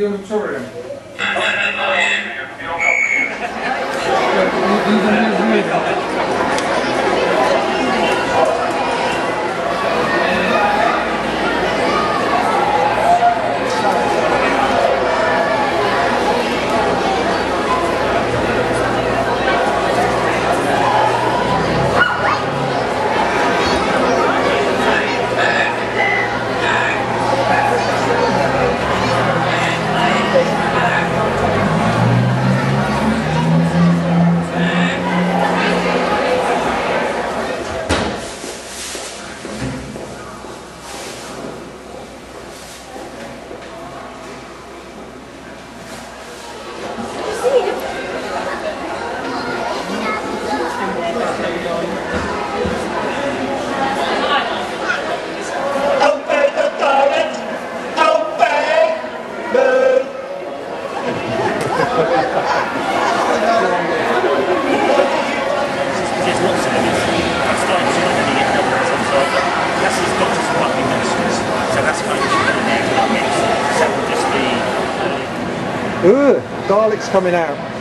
the auditorium. Ooh, garlic's coming out.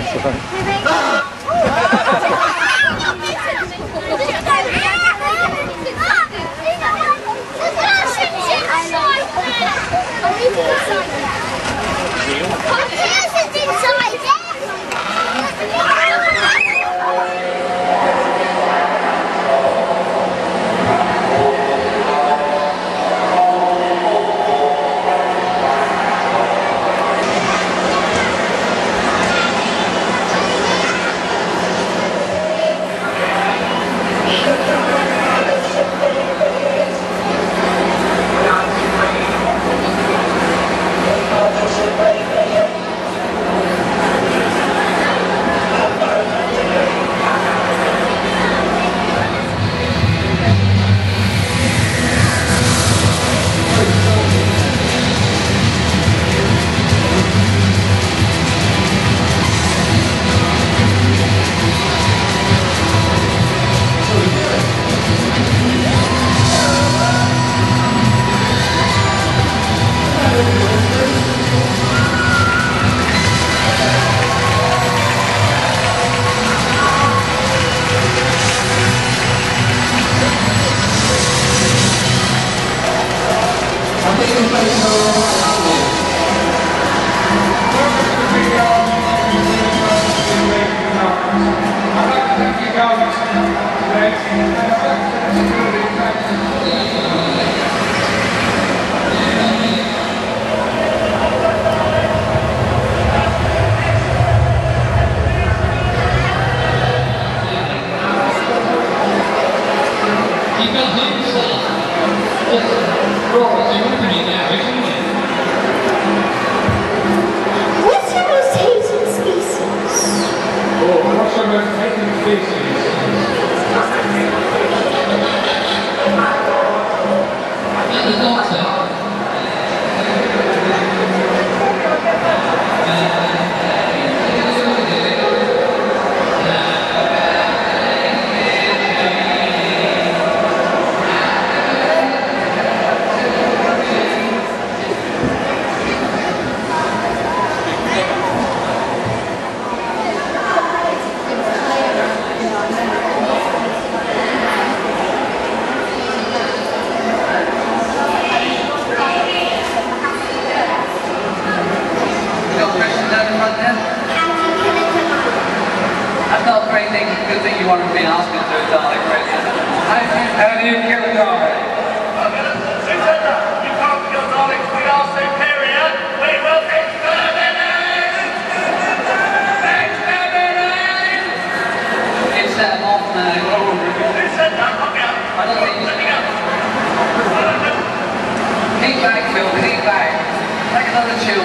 すいません。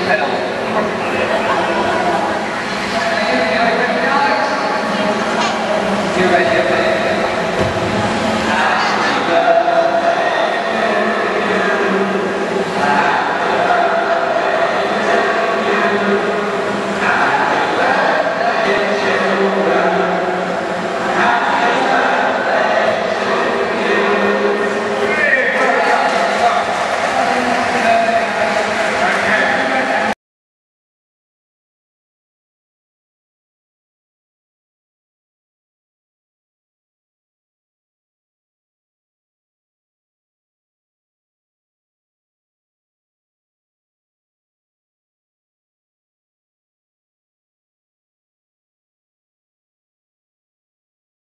太大了。